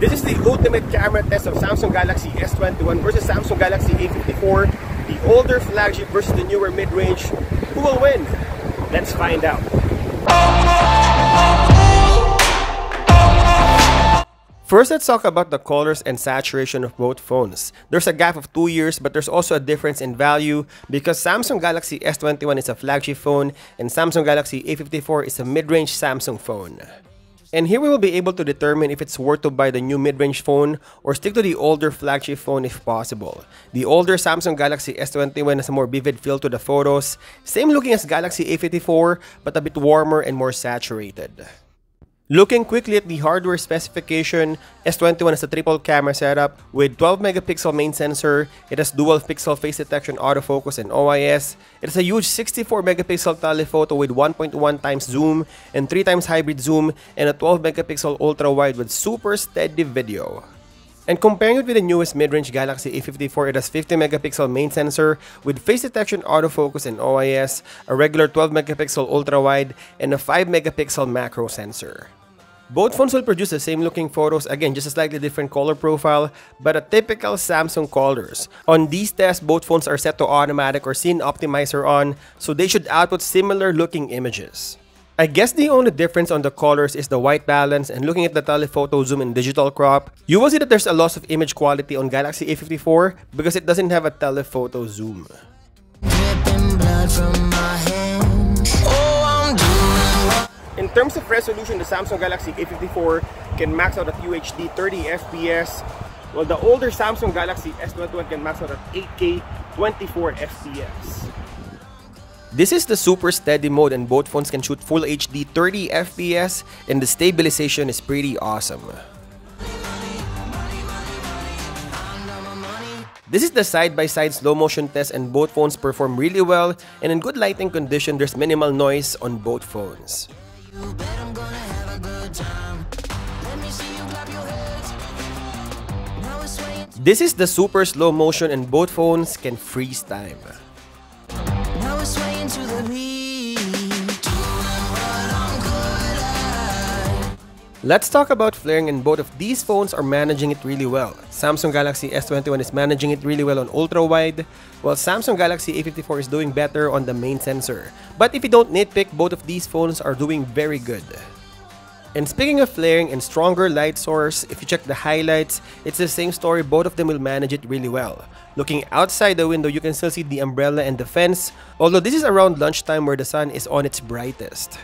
This is the ultimate camera test of Samsung Galaxy S21 versus Samsung Galaxy A54. The older flagship versus the newer mid-range. Who will win? Let's find out. First, let's talk about the colors and saturation of both phones. There's a gap of 2 years but there's also a difference in value because Samsung Galaxy S21 is a flagship phone and Samsung Galaxy A54 is a mid-range Samsung phone. And here we will be able to determine if it's worth to buy the new mid-range phone or stick to the older flagship phone if possible. The older Samsung Galaxy S21 has a more vivid feel to the photos, same looking as Galaxy A54 but a bit warmer and more saturated. Looking quickly at the hardware specification, S21 has a triple camera setup with 12 megapixel main sensor, it has dual pixel face detection autofocus and OIS, it has a huge 64 megapixel telephoto with 1.1 times zoom and 3 times hybrid zoom, and a 12 megapixel ultra wide with super steady video. And comparing it with the newest mid-range Galaxy A54, it has 50 megapixel main sensor with face detection autofocus and OIS, a regular 12 megapixel ultra wide, and a 5 megapixel macro sensor. Both phones will produce the same looking photos, again just a slightly different color profile, but a typical Samsung colors. On these tests, both phones are set to automatic or scene optimizer on, so they should output similar looking images. I guess the only difference on the colors is the white balance and looking at the telephoto zoom and digital crop, you will see that there's a loss of image quality on Galaxy A54 because it doesn't have a telephoto zoom. In terms of resolution, the Samsung Galaxy A54 can max out at UHD 30 FPS, while the older Samsung Galaxy S21 can max out at 8K 24 FPS. This is the super steady mode and both phones can shoot full HD 30 FPS and the stabilization is pretty awesome. This is the side-by-side -side slow motion test and both phones perform really well and in good lighting condition there's minimal noise on both phones. This is the super slow motion and both phones can freeze time. Let's talk about flaring and both of these phones are managing it really well. Samsung Galaxy S21 is managing it really well on ultra-wide, while Samsung Galaxy A54 is doing better on the main sensor. But if you don't nitpick, both of these phones are doing very good. And speaking of flaring and stronger light source, if you check the highlights, it's the same story, both of them will manage it really well. Looking outside the window, you can still see the umbrella and the fence, although this is around lunchtime where the sun is on its brightest.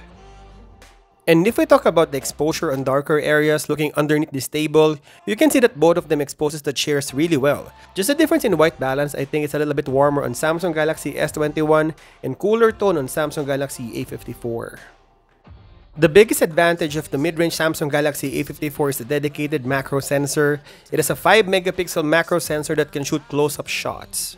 And if we talk about the exposure on darker areas looking underneath this table, you can see that both of them exposes the chairs really well. Just a difference in white balance, I think it's a little bit warmer on Samsung Galaxy S21 and cooler tone on Samsung Galaxy A54. The biggest advantage of the mid-range Samsung Galaxy A54 is the dedicated macro sensor. It is a 5 megapixel macro sensor that can shoot close-up shots.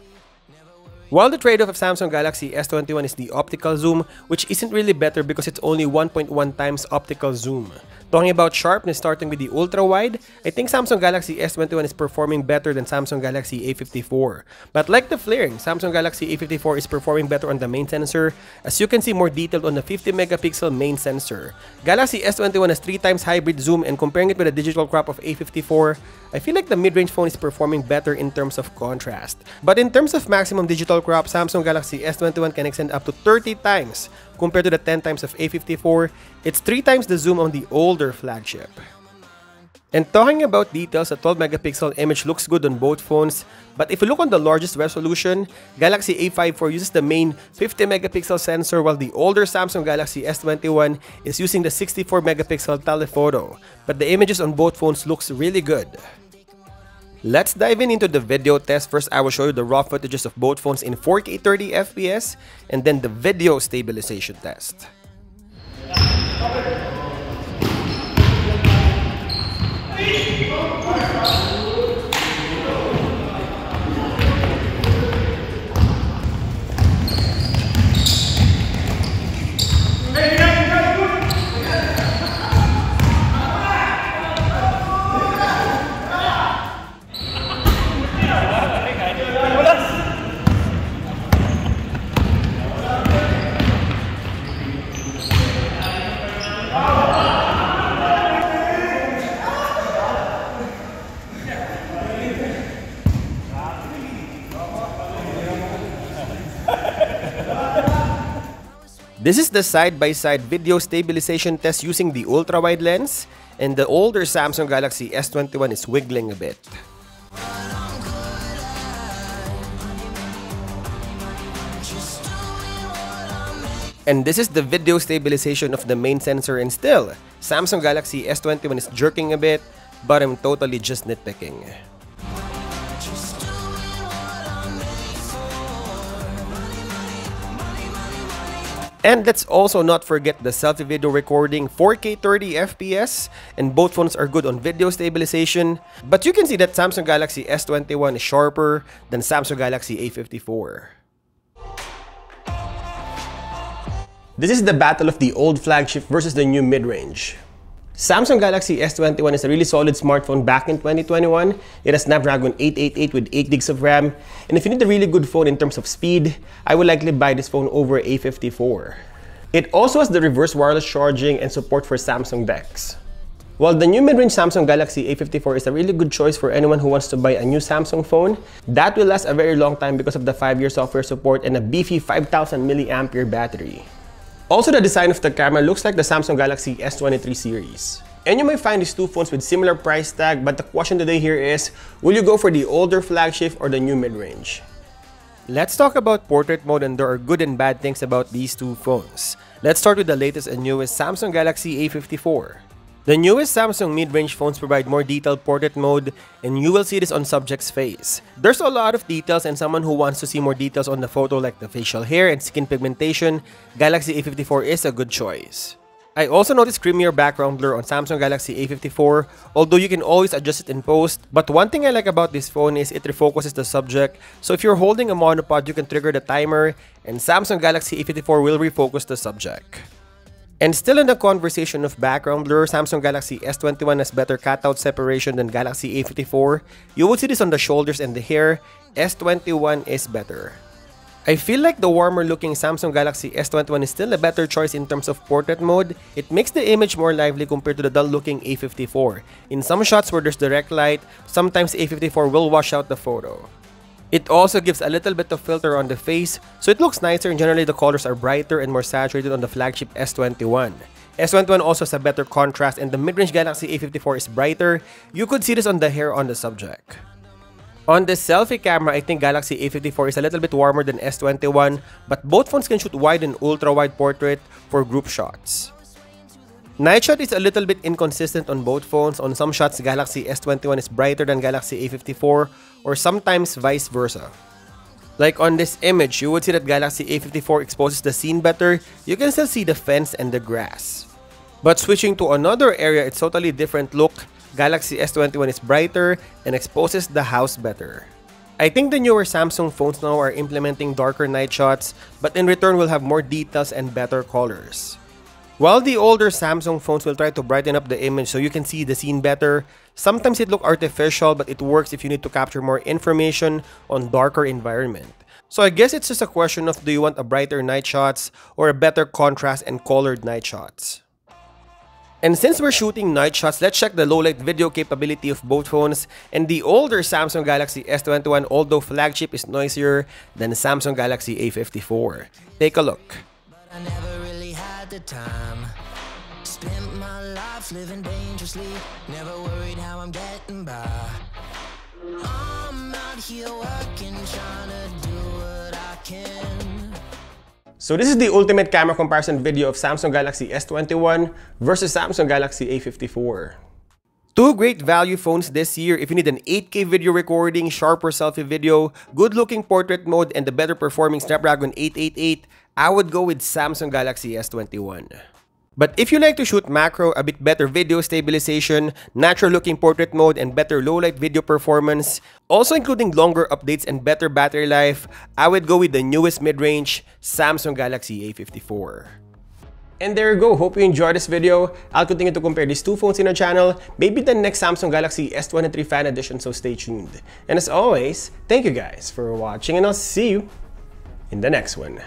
While the trade-off of Samsung Galaxy S21 is the optical zoom, which isn't really better because it's only 1.1 times optical zoom. Talking about sharpness starting with the ultra-wide, I think Samsung Galaxy S21 is performing better than Samsung Galaxy A54. But like the flaring, Samsung Galaxy A54 is performing better on the main sensor, as you can see more detailed on the 50 megapixel main sensor. Galaxy S21 has 3 times hybrid zoom and comparing it with the digital crop of A54, I feel like the mid-range phone is performing better in terms of contrast. But in terms of maximum digital crop, Samsung Galaxy S21 can extend up to 30 times compared to the 10 times of A54, it's 3 times the zoom on the older flagship. And talking about details, a 12 megapixel image looks good on both phones, but if you look on the largest resolution, Galaxy A54 uses the main 50 megapixel sensor while the older Samsung Galaxy S21 is using the 64 megapixel telephoto, but the images on both phones looks really good. Let's dive in into the video test. First, I will show you the raw footages of both phones in 4K 30 FPS and then the video stabilization test. This is the side-by-side -side video stabilization test using the ultra-wide lens, and the older Samsung Galaxy S21 is wiggling a bit. And this is the video stabilization of the main sensor and still, Samsung Galaxy S21 is jerking a bit, but I'm totally just nitpicking. And let's also not forget the selfie video recording 4K 30 FPS and both phones are good on video stabilization but you can see that Samsung Galaxy S21 is sharper than Samsung Galaxy A54. This is the battle of the old flagship versus the new mid-range. Samsung Galaxy S21 is a really solid smartphone back in 2021. It has Snapdragon 888 with 8 gigs of RAM. And if you need a really good phone in terms of speed, I would likely buy this phone over A54. It also has the reverse wireless charging and support for Samsung DeX. While the new mid-range Samsung Galaxy A54 is a really good choice for anyone who wants to buy a new Samsung phone, that will last a very long time because of the 5-year software support and a beefy 5000 mAh battery. Also, the design of the camera looks like the Samsung Galaxy S23 series. And you might find these two phones with similar price tag, but the question today here is, will you go for the older flagship or the new mid-range? Let's talk about portrait mode and there are good and bad things about these two phones. Let's start with the latest and newest Samsung Galaxy A54. The newest Samsung mid-range phones provide more detailed portrait mode and you will see this on subject's face. There's a lot of details and someone who wants to see more details on the photo like the facial hair and skin pigmentation, Galaxy A54 is a good choice. I also noticed creamier background blur on Samsung Galaxy A54, although you can always adjust it in post. But one thing I like about this phone is it refocuses the subject, so if you're holding a monopod you can trigger the timer, and Samsung Galaxy A54 will refocus the subject. And still in the conversation of background blur, Samsung Galaxy S21 has better cutout separation than Galaxy A54. You will see this on the shoulders and the hair. S21 is better. I feel like the warmer looking Samsung Galaxy S21 is still a better choice in terms of portrait mode. It makes the image more lively compared to the dull looking A54. In some shots where there's direct light, sometimes A54 will wash out the photo. It also gives a little bit of filter on the face, so it looks nicer and generally the colors are brighter and more saturated on the flagship S21. S21 also has a better contrast and the mid-range Galaxy A54 is brighter. You could see this on the hair on the subject. On the selfie camera, I think Galaxy A54 is a little bit warmer than S21, but both phones can shoot wide and ultra-wide portrait for group shots. Night shot is a little bit inconsistent on both phones. On some shots, Galaxy S21 is brighter than Galaxy A54 or sometimes vice versa. Like on this image, you would see that Galaxy A54 exposes the scene better. You can still see the fence and the grass. But switching to another area, it's totally different look. Galaxy S21 is brighter and exposes the house better. I think the newer Samsung phones now are implementing darker night shots, but in return will have more details and better colors. While the older Samsung phones will try to brighten up the image so you can see the scene better, sometimes it look artificial but it works if you need to capture more information on darker environment. So I guess it's just a question of do you want a brighter night shots or a better contrast and colored night shots. And since we're shooting night shots, let's check the low-light video capability of both phones. And the older Samsung Galaxy S21, although flagship is noisier than Samsung Galaxy A54. Take a look the time. Spent my life living dangerously, never worried how I'm getting by. I'm out here working, trying to do what I can. So this is the ultimate camera comparison video of Samsung Galaxy S21 versus Samsung Galaxy A54. Two great value phones this year if you need an 8K video recording, sharper selfie video, good looking portrait mode, and the better performing Snapdragon 888, I would go with Samsung Galaxy S21. But if you like to shoot macro, a bit better video stabilization, natural looking portrait mode, and better low light video performance, also including longer updates and better battery life, I would go with the newest mid-range Samsung Galaxy A54. And there you go, hope you enjoyed this video. I'll continue to compare these two phones in our channel, maybe the next Samsung Galaxy S23 Fan Edition, so stay tuned. And as always, thank you guys for watching and I'll see you in the next one.